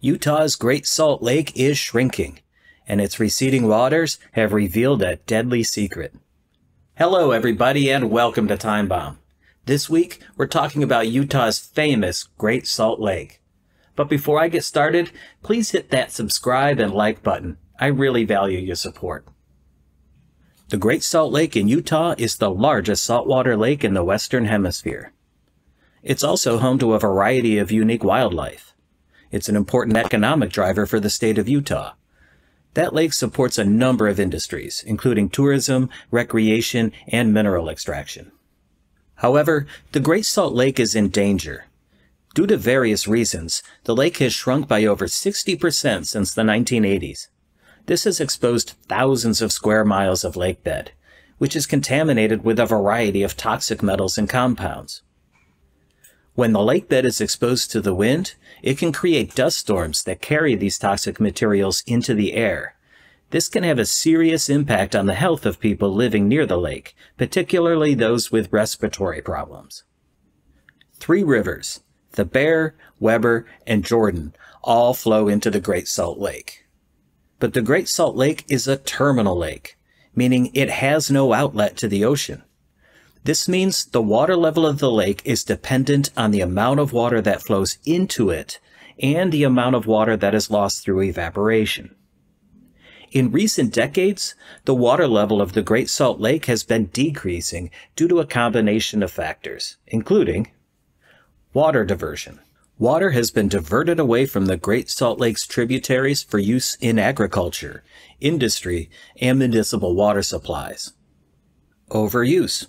Utah's Great Salt Lake is shrinking, and its receding waters have revealed a deadly secret. Hello, everybody, and welcome to Time Bomb. This week, we're talking about Utah's famous Great Salt Lake. But before I get started, please hit that subscribe and like button. I really value your support. The Great Salt Lake in Utah is the largest saltwater lake in the Western Hemisphere. It's also home to a variety of unique wildlife. It's an important economic driver for the state of Utah. That lake supports a number of industries, including tourism, recreation, and mineral extraction. However, the Great Salt Lake is in danger. Due to various reasons, the lake has shrunk by over 60% since the 1980s. This has exposed thousands of square miles of lake bed, which is contaminated with a variety of toxic metals and compounds. When the lake bed is exposed to the wind, it can create dust storms that carry these toxic materials into the air. This can have a serious impact on the health of people living near the lake, particularly those with respiratory problems. Three rivers, the Bear, Weber, and Jordan, all flow into the Great Salt Lake. But the Great Salt Lake is a terminal lake, meaning it has no outlet to the ocean. This means the water level of the lake is dependent on the amount of water that flows into it and the amount of water that is lost through evaporation. In recent decades, the water level of the Great Salt Lake has been decreasing due to a combination of factors, including water diversion. Water has been diverted away from the Great Salt Lake's tributaries for use in agriculture, industry, and municipal water supplies. Overuse.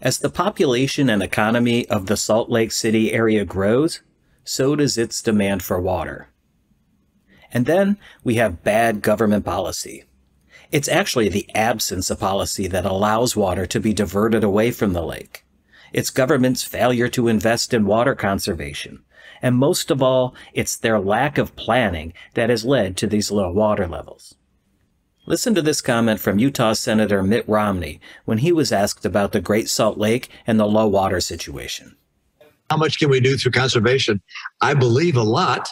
As the population and economy of the Salt Lake City area grows, so does its demand for water. And then we have bad government policy. It's actually the absence of policy that allows water to be diverted away from the lake. It's government's failure to invest in water conservation. And most of all, it's their lack of planning that has led to these low water levels. Listen to this comment from Utah Senator Mitt Romney when he was asked about the Great Salt Lake and the low water situation. How much can we do through conservation? I believe a lot.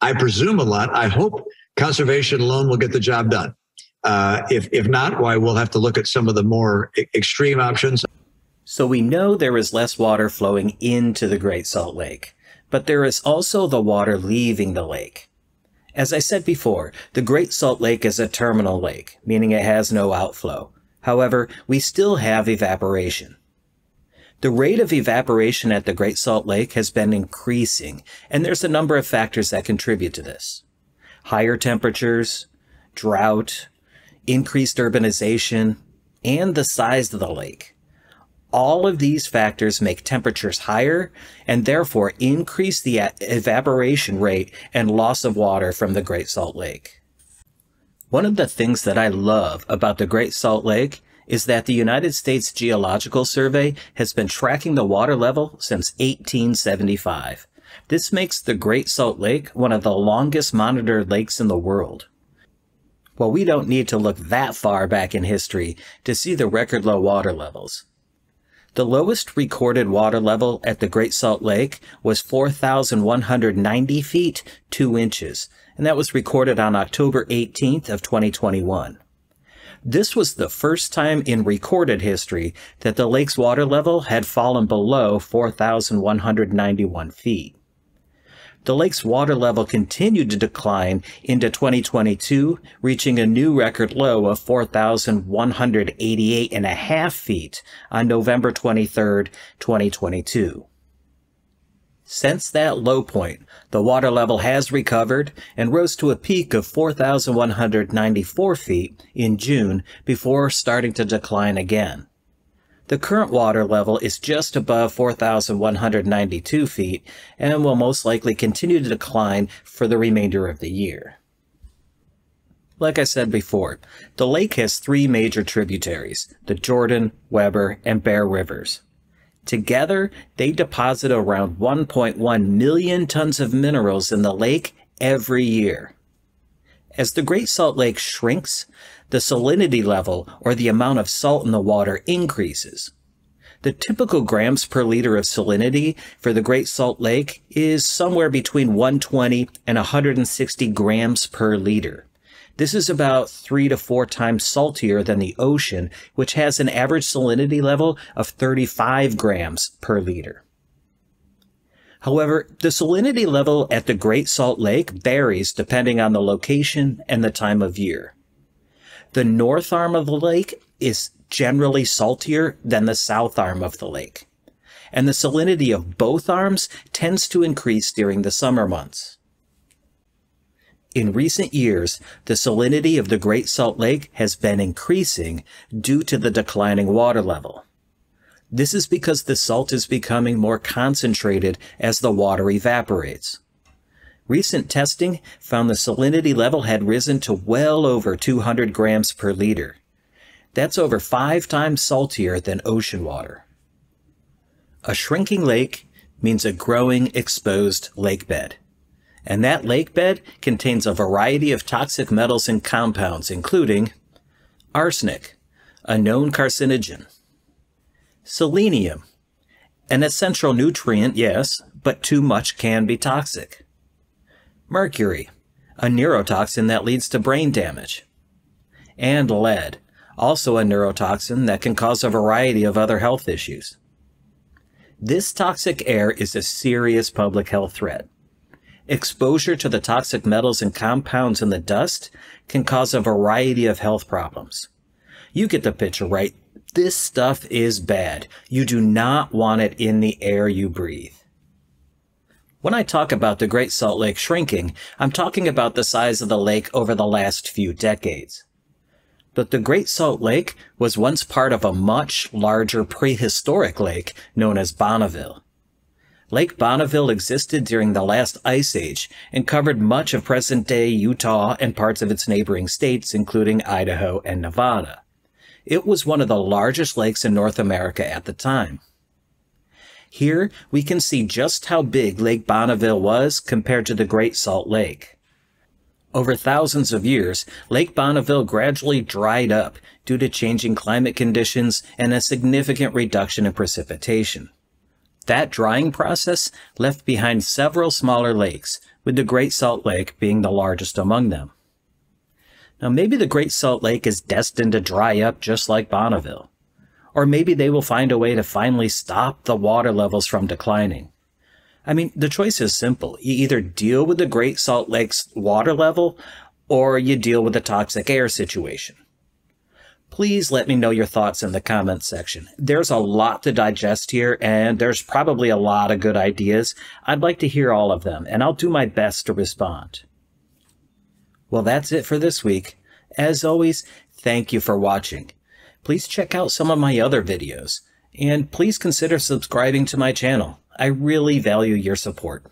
I presume a lot. I hope conservation alone will get the job done. Uh, if, if not, why we'll have to look at some of the more extreme options. So we know there is less water flowing into the Great Salt Lake, but there is also the water leaving the lake. As I said before, the Great Salt Lake is a terminal lake, meaning it has no outflow. However, we still have evaporation. The rate of evaporation at the Great Salt Lake has been increasing, and there's a number of factors that contribute to this. Higher temperatures, drought, increased urbanization, and the size of the lake. All of these factors make temperatures higher and therefore increase the evaporation rate and loss of water from the Great Salt Lake. One of the things that I love about the Great Salt Lake is that the United States Geological Survey has been tracking the water level since 1875. This makes the Great Salt Lake one of the longest monitored lakes in the world. Well, we don't need to look that far back in history to see the record low water levels. The lowest recorded water level at the Great Salt Lake was 4,190 feet 2 inches, and that was recorded on October 18th of 2021. This was the first time in recorded history that the lake's water level had fallen below 4,191 feet the lake's water level continued to decline into 2022, reaching a new record low of 4,188 and a half feet on November 23, 2022. Since that low point, the water level has recovered and rose to a peak of 4,194 feet in June before starting to decline again. The current water level is just above 4,192 feet and will most likely continue to decline for the remainder of the year. Like I said before, the lake has three major tributaries, the Jordan, Weber, and Bear Rivers. Together, they deposit around 1.1 million tons of minerals in the lake every year. As the Great Salt Lake shrinks, the salinity level, or the amount of salt in the water, increases. The typical grams per liter of salinity for the Great Salt Lake is somewhere between 120 and 160 grams per liter. This is about three to four times saltier than the ocean, which has an average salinity level of 35 grams per liter. However, the salinity level at the Great Salt Lake varies depending on the location and the time of year. The north arm of the lake is generally saltier than the south arm of the lake, and the salinity of both arms tends to increase during the summer months. In recent years, the salinity of the Great Salt Lake has been increasing due to the declining water level. This is because the salt is becoming more concentrated as the water evaporates. Recent testing found the salinity level had risen to well over 200 grams per liter. That's over five times saltier than ocean water. A shrinking lake means a growing exposed lake bed. And that lake bed contains a variety of toxic metals and compounds, including arsenic, a known carcinogen, selenium, an essential nutrient, yes, but too much can be toxic, mercury, a neurotoxin that leads to brain damage, and lead, also a neurotoxin that can cause a variety of other health issues. This toxic air is a serious public health threat. Exposure to the toxic metals and compounds in the dust can cause a variety of health problems. You get the picture, right? This stuff is bad. You do not want it in the air you breathe. When I talk about the Great Salt Lake shrinking, I'm talking about the size of the lake over the last few decades but the Great Salt Lake was once part of a much larger prehistoric lake known as Bonneville. Lake Bonneville existed during the last ice age and covered much of present-day Utah and parts of its neighboring states, including Idaho and Nevada. It was one of the largest lakes in North America at the time. Here, we can see just how big Lake Bonneville was compared to the Great Salt Lake. Over thousands of years, Lake Bonneville gradually dried up due to changing climate conditions and a significant reduction in precipitation. That drying process left behind several smaller lakes, with the Great Salt Lake being the largest among them. Now maybe the Great Salt Lake is destined to dry up just like Bonneville. Or maybe they will find a way to finally stop the water levels from declining. I mean, the choice is simple. You either deal with the Great Salt Lake's water level or you deal with the toxic air situation. Please let me know your thoughts in the comments section. There's a lot to digest here and there's probably a lot of good ideas. I'd like to hear all of them and I'll do my best to respond. Well, that's it for this week. As always, thank you for watching. Please check out some of my other videos and please consider subscribing to my channel. I really value your support.